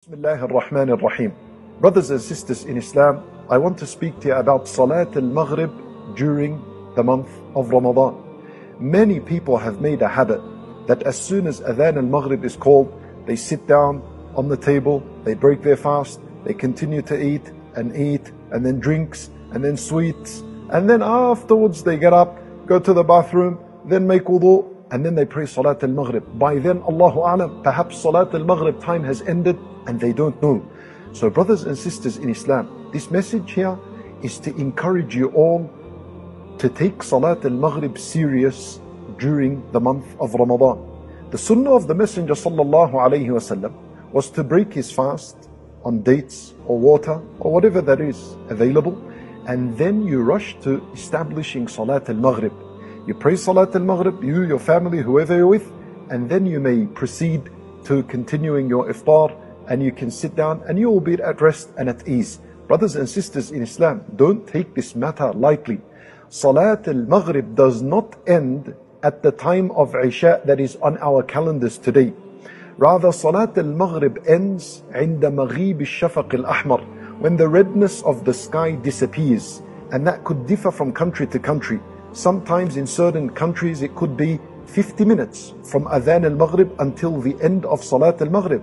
Bismillah ar-Rahman ar-Rahim. Brothers and sisters in Islam, I want to speak to you about Salat al-Maghrib during the month of Ramadan. Many people have made a habit that as soon as Adhan al-Maghrib is called, they sit down on the table, they break their fast, they continue to eat and eat, and then drinks, and then sweets, and then afterwards they get up, go to the bathroom, then make wudu, and then they pray Salat al-Maghrib. By then, Allahu A'lam, perhaps Salat al-Maghrib time has ended and they don't know. So brothers and sisters in Islam, this message here is to encourage you all to take Salat al-Maghrib serious during the month of Ramadan. The sunnah of the Messenger sallallahu alayhi wasallam was to break his fast on dates or water or whatever that is available and then you rush to establishing Salat al-Maghrib. You pray Salat al-Maghrib, you, your family, whoever you're with, and then you may proceed to continuing your iftar and you can sit down and you will be at rest and at ease. Brothers and sisters in Islam, don't take this matter lightly. Salat al-Maghrib does not end at the time of Isha that is on our calendars today. Rather, Salat al-Maghrib ends عند مغيب الشفق الأحمر when the redness of the sky disappears. And that could differ from country to country. Sometimes in certain countries it could be 50 minutes from Adhan al-Maghrib until the end of Salat al-Maghrib.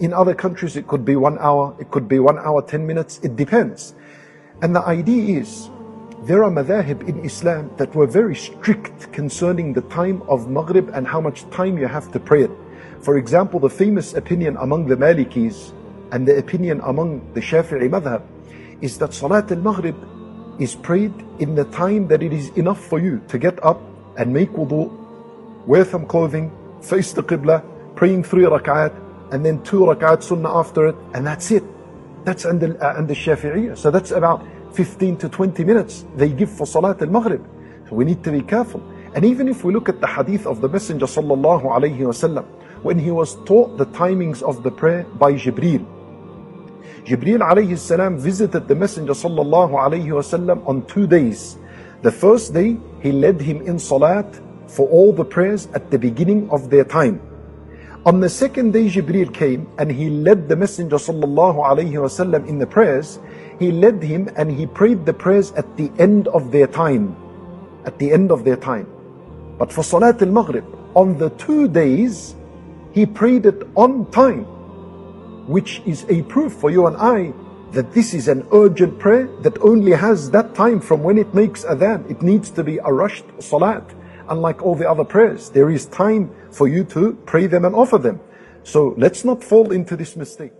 In other countries it could be one hour, it could be one hour, 10 minutes, it depends. And the idea is, there are madhahib in Islam that were very strict concerning the time of Maghrib and how much time you have to pray it. For example, the famous opinion among the Malikis and the opinion among the Shafi'i madhab is that Salat al-Maghrib is prayed in the time that it is enough for you to get up and make wudu, wear some clothing, face the Qibla, praying three rak'at, and then two rak'at sunnah after it, and that's it. That's under, uh, under Shafi'iyah. So that's about 15 to 20 minutes they give for Salat al-Maghrib. So we need to be careful. And even if we look at the hadith of the Messenger sallallahu wasallam, when he was taught the timings of the prayer by Jibreel, Jibreel alayhi salam visited the Messenger sallallahu alayhi wasallam on two days. The first day, he led him in salat for all the prayers at the beginning of their time. On the second day, Jibreel came and he led the Messenger sallallahu alayhi wasallam in the prayers. He led him and he prayed the prayers at the end of their time. At the end of their time. But for Salat al-Maghrib, on the two days, he prayed it on time which is a proof for you and I that this is an urgent prayer that only has that time from when it makes adhan. It needs to be a rushed salat. Unlike all the other prayers, there is time for you to pray them and offer them. So let's not fall into this mistake.